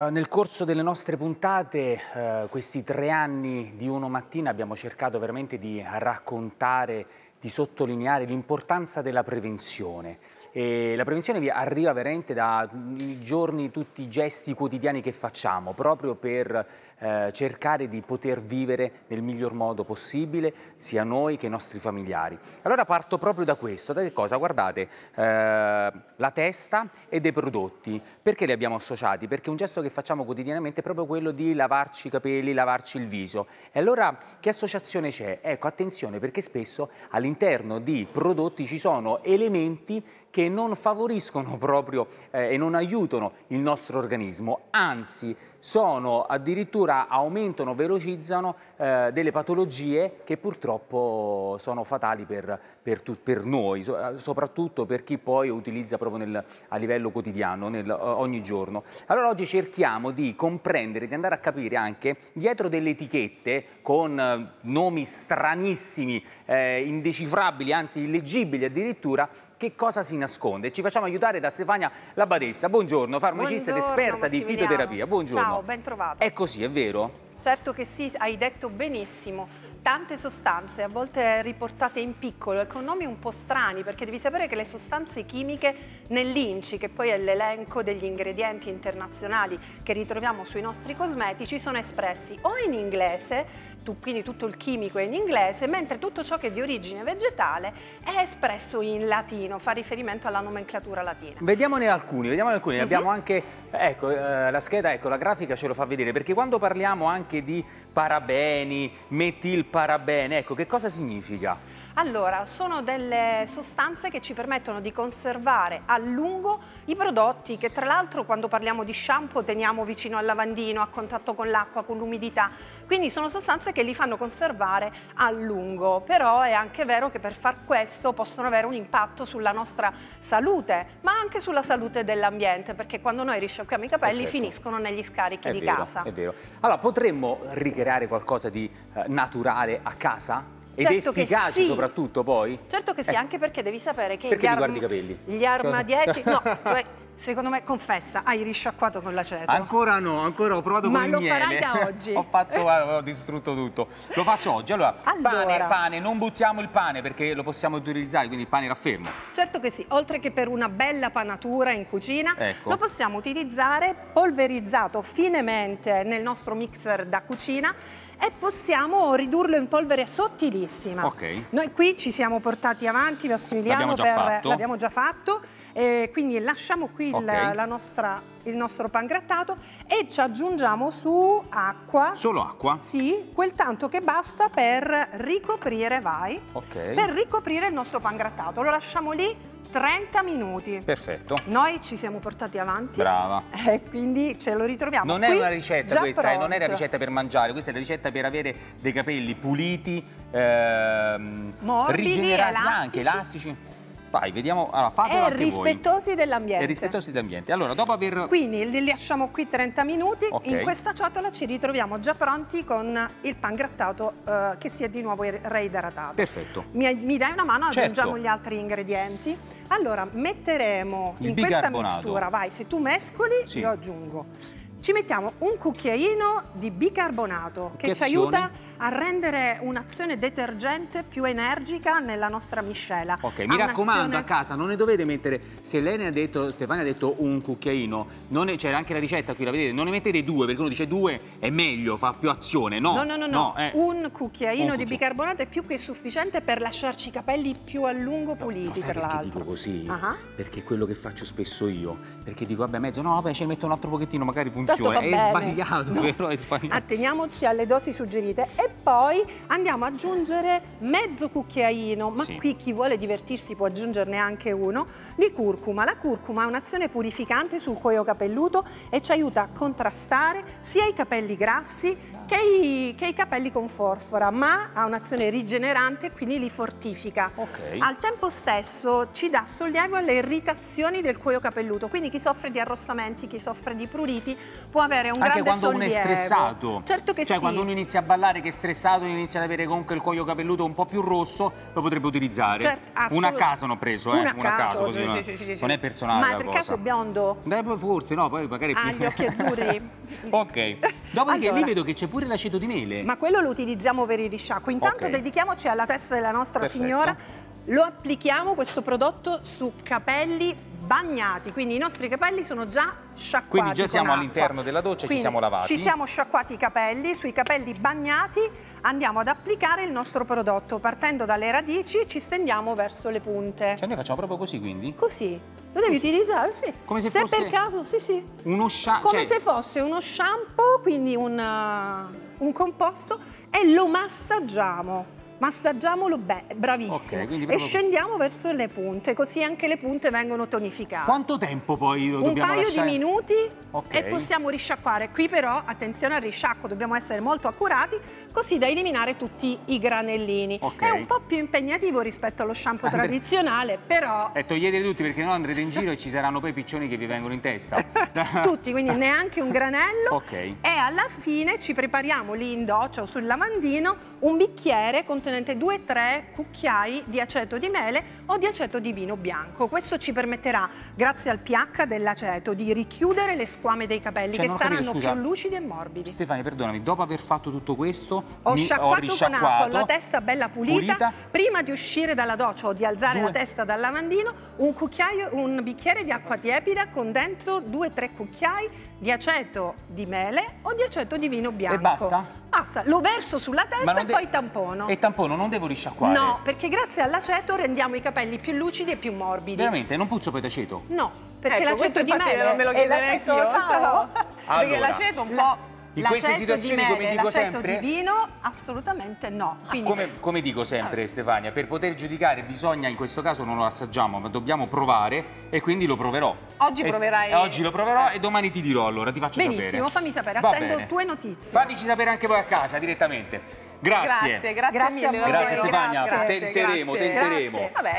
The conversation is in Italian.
Eh, nel corso delle nostre puntate, eh, questi tre anni di Uno Mattina, abbiamo cercato veramente di raccontare, di sottolineare l'importanza della prevenzione. E la prevenzione arriva veramente dai giorni, tutti i gesti quotidiani che facciamo, proprio per eh, cercare di poter vivere nel miglior modo possibile, sia noi che i nostri familiari. Allora parto proprio da questo, da che cosa? Guardate, eh, la testa e dei prodotti. Perché li abbiamo associati? Perché un gesto che facciamo quotidianamente è proprio quello di lavarci i capelli, lavarci il viso. E allora che associazione c'è? Ecco, attenzione, perché spesso all'interno di prodotti ci sono elementi non favoriscono proprio eh, e non aiutano il nostro organismo, anzi sono addirittura aumentano, velocizzano eh, delle patologie che purtroppo sono fatali per, per, per noi, so, soprattutto per chi poi utilizza proprio nel, a livello quotidiano, nel, ogni giorno. Allora oggi cerchiamo di comprendere, di andare a capire anche dietro delle etichette con eh, nomi stranissimi, eh, indecifrabili, anzi illeggibili addirittura, che cosa si nasconde? Ci facciamo aiutare da Stefania Labadessa. Buongiorno, farmacista ed esperta di fitoterapia. Buongiorno. Ciao, ben trovato. È così, è vero? Certo che sì, hai detto benissimo tante sostanze, a volte riportate in piccolo e con nomi un po' strani, perché devi sapere che le sostanze chimiche nell'INCI, che poi è l'elenco degli ingredienti internazionali che ritroviamo sui nostri cosmetici, sono espressi o in inglese, quindi tutto il chimico è in inglese, mentre tutto ciò che è di origine vegetale è espresso in latino, fa riferimento alla nomenclatura latina. Vediamone alcuni, vediamone alcuni. Uh mhm. -huh. Abbiamo anche, ecco, eh, la scheda, ecco, la grafica ce lo fa vedere, perché quando parliamo anche di parabeni, metilparabene, ecco, che cosa significa? Allora, sono delle sostanze che ci permettono di conservare a lungo i prodotti che tra l'altro quando parliamo di shampoo teniamo vicino al lavandino, a contatto con l'acqua, con l'umidità. Quindi sono sostanze che li fanno conservare a lungo, però è anche vero che per far questo possono avere un impatto sulla nostra salute, ma anche sulla salute dell'ambiente, perché quando noi risciacquiamo i capelli certo. finiscono negli scarichi è di vero, casa. È vero. Allora, potremmo ricreare qualcosa di eh, naturale a casa? Ed certo efficaci sì. soprattutto poi? Certo che sì, eh. anche perché devi sapere che perché gli, arm guardi i capelli? gli armadietti... no, cioè, secondo me, confessa, hai risciacquato con l'aceto. Ancora no, ancora ho provato Ma con il miele. Ma lo farai da oggi? ho fatto, ho distrutto tutto. Lo faccio oggi. Allora, allora, pane, pane, non buttiamo il pane perché lo possiamo utilizzare, quindi il pane raffermo. Certo che sì, oltre che per una bella panatura in cucina, ecco. lo possiamo utilizzare polverizzato finemente nel nostro mixer da cucina e possiamo ridurlo in polvere sottilissima. Okay. Noi qui ci siamo portati avanti, Massimiliano, l'abbiamo già, già fatto, eh, quindi lasciamo qui okay. la, nostra, il nostro pan grattato e ci aggiungiamo su acqua. Solo acqua? Sì, quel tanto che basta per ricoprire, vai, okay. per ricoprire il nostro pan grattato. Lo lasciamo lì 30 minuti. Perfetto. Noi ci siamo portati avanti. Brava. E eh, quindi ce lo ritroviamo. Non Qui, è una ricetta questa, eh, non è la ricetta per mangiare, questa è la ricetta per avere dei capelli puliti, ehm, Morbidi, rigenerati elastici. anche, elastici. Vai, vediamo. Allora, fatelo e rispettosi dell'ambiente. E rispettosi dell'ambiente. Allora, dopo aver... Quindi li lasciamo qui 30 minuti. Okay. In questa ciotola ci ritroviamo già pronti con il pan grattato eh, che si è di nuovo reidratato. Perfetto. Mi, mi dai una mano? Certo. Aggiungiamo gli altri ingredienti. Allora, metteremo il in questa mistura, vai, se tu mescoli, sì. io aggiungo. Ci mettiamo un cucchiaino di bicarbonato che, ci aiuta a rendere un'azione detergente più energica nella nostra miscela. Ok, mi raccomando a casa, non ne dovete mettere, se lei ne ha detto, Stefania ha detto un cucchiaino, c'era anche la ricetta qui, la vedete, non ne mettete due, perché uno dice due è meglio, fa più azione, no? No, no, no, no. no eh. un, cucchiaino un di bicarbonato è più che sufficiente per lasciarci i capelli più a lungo puliti, no, per l'altro. dico così? Uh -huh. Perché è quello che faccio spesso io, perché dico, vabbè, mezzo, no, vabbè, ci metto un altro pochettino, magari funziona, è bene. sbagliato, no. però è sbagliato. Atteniamoci alle dosi suggerite e poi andiamo ad aggiungere mezzo cucchiaino, ma sì. qui chi vuole divertirsi può aggiungerne anche uno, di curcuma. La curcuma ha un'azione purificante sul cuoio capelluto e ci aiuta a contrastare sia i capelli grassi che i, che i capelli con forfora, ma ha un'azione rigenerante e quindi li fortifica. Ok. Al tempo stesso ci dà sollievo alle irritazioni del cuoio capelluto, quindi chi soffre di arrossamenti, chi soffre di pruriti può avere un Anche grande quando uno è stressato. Certo che cioè, sì. quando uno inizia a ballare che è stressato inizia ad avere comunque il cuoio capelluto un po' più rosso, lo potrebbe utilizzare. Certo, Una a caso non ho preso, eh. Una a caso, così sì, non, sì, sì, non è personale Ma per cosa. caso biondo? Beh, forse no, poi magari Ah, gli occhi azzurri. ok. Dopodiché Allora. lì vedo che c'è pure l'aceto di mele. Ma quello lo utilizziamo per il risciacquo. Intanto Ok. dedichiamoci alla testa della nostra Perfetto. signora. Lo applichiamo questo prodotto su capelli bagnati, quindi i nostri capelli sono già sciacquati. Quindi già siamo all'interno della doccia e ci siamo lavati. Ci siamo sciacquati i capelli, sui capelli bagnati andiamo ad applicare il nostro prodotto. Partendo dalle radici ci stendiamo verso le punte. Cioè noi facciamo proprio così quindi? Così. Lo devi utilizzare, sì. Come se fosse- per caso, sì, sì. Uno shampoo. Come se fosse uno shampoo, quindi un, uh, un composto, e lo massaggiamo. Massaggiamolo bene, bravissimo. Ok, quindi E scendiamo verso le punte, così anche le punte vengono tonificate. Quanto tempo poi lo un dobbiamo paio lasciare? di minuti Ok. e possiamo risciacquare. Qui però attenzione al risciacquo, dobbiamo essere molto accurati così da eliminare tutti i granellini. Ok. È un po' più impegnativo rispetto allo shampoo Andre- tradizionale, però E toglieteli tutti perché no andrete in giro e ci saranno poi piccioni che vi vengono in testa. tutti, quindi neanche un granello. Ok. E alla fine ci prepariamo lì in doccia o sul lavandino un bicchiere contenente 2-3 cucchiai di aceto di mele o di aceto di vino bianco. Questo ci permetterà, grazie al pH dell'aceto, di richiudere le squame dei capelli Cioè, che capito, saranno scusa. più lucidi e morbidi. Stefania, perdonami, dopo aver fatto tutto questo, Ho mi- sciacquato, ho con risciacquato. acqua la testa bella pulita, Pulita. prima di uscire dalla doccia o di alzare Due. la testa dal lavandino, un cucchiaio, un bicchiere di acqua tiepida con dentro 2-3 cucchiai di aceto di mele o di aceto di vino bianco. basta? Basta, lo verso sulla testa e poi tampono. E tampono, non devo risciacquare? No, perché grazie all'aceto rendiamo i capelli più lucidi e più morbidi. Veramente? Non puzzo poi d'aceto? No, perché Ecco, l'aceto di mele non me lo e chiederei l'aceto- ciao. ciao. Perché Allora, l'aceto un La- po'... In queste situazioni, come mele, dico l'aceto sempre- di vino assolutamente no. Quindi Come, come dico sempre Stefania, per poter giudicare bisogna, in questo caso non lo assaggiamo, ma dobbiamo provare e quindi lo proverò. Oggi E- proverai- e oggi lo proverò e domani ti dirò allora, ti faccio sapere. Benissimo, fammi sapere, Va attendo bene. tue notizie. Fateci sapere anche voi a casa direttamente. Grazie. Grazie, grazie, Grazie a mille. voi. Grazie. Stefania, Grazie, tenteremo, grazie. tenteremo. Grazie. Vabbè,